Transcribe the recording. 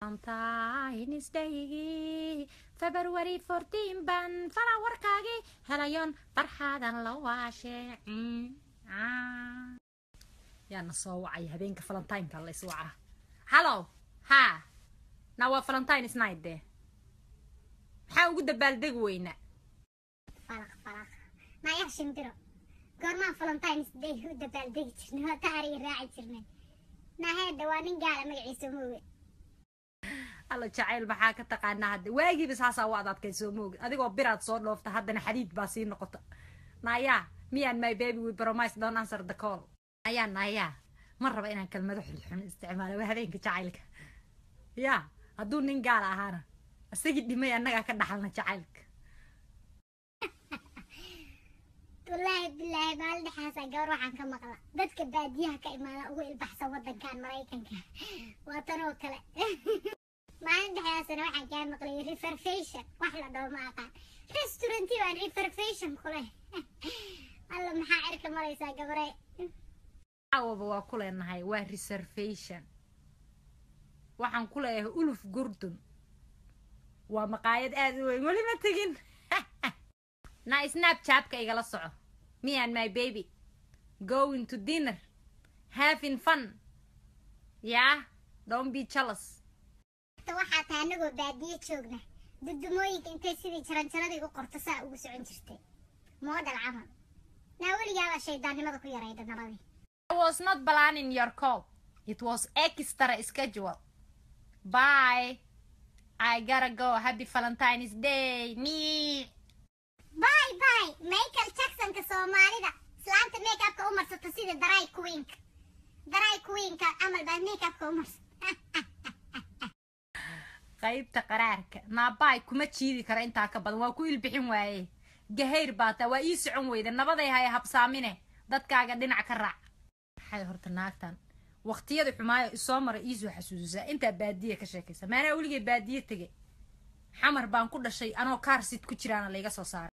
valentines daygii february fourteen baan falawarkaagii helayoon farxaadan la waashe yaana soo wacay habeenka valentineka la is wacaa hallow ha na waa valentines night dee maxaa ugu dabaaldegi weyna falaq falaq naya shimbiro goormaan valentines day u dabaaldegi jirnay waa taariya raaci jirnay naheedha waa nin gaala magaciisa mooge alla jacayl maxaa ka taqaanaa hadda waagiiba saasaa u adaadkay soo moogi adigoo biraad soo dhoofta haddana xadiid baa sii noqota. Naayaa miyan my baby we promise don't answer the call. Ayaa naayaa ma raba inaan kelmado xulxun isticmaalo waa habeenka jacaylka. Yaa hadduu nin gaala ahaana isagii dhimay annagaa ka dhaxalna jacaylka. Wallaahi bilaahi maalin dhexaasaa gabar waxaan ka maqla. Dadka baadiyaha ka imaada ugu ilbaxsan waddankan maraykanka. Waa tan oo kale maalin dhexdaasana waxaan kaa maqlay reservation. wax la dhaho ma aqaan restauranti baan reservation. ku leh alla maxaa cirka maraysaa gabaree caawaba waa ku leenahay waa reservation. waxaan ku leeyahay uluf gurdun waa maqaayad aad u weyn weli ma tegin na snapchatka igala soco me and my baby going to dinner. Having fun. Yeah? Don't be jealous ta waxaa tahay anagoo baadiye joogna dudumooyinka intay sidii jaranjaradii u qorto saa ugu socon jirtay moodhal camal naa weligaabaa shaydaannimada ku yarayda nabadii was not planning your call. It was extra schedule. Bye. I gotta go. Happy Valentine's Day. Me. bay bay michael jacksonka soomaalida islaanta make upka u marsata sida daray queenka daray queenka camal baa make upka u marsa qaybta qaraarka. Naabaay kuma jiidi kara intaa ka badan. Waa ku ilbixin waaye. Gahayr baataa waa ii socon weyda. Nabaday haya habsaamine dadkaaga dhinac ka raac. Maxay horta naagtan. Waqtiyada xumaayo isoo mara iisoo xasuusisaa intaa baadiya ka sheekaysa. Maanaa weligay baadiye tege xamar baan ku dhashay anoo kaarsid ku jiraana layga soo saaray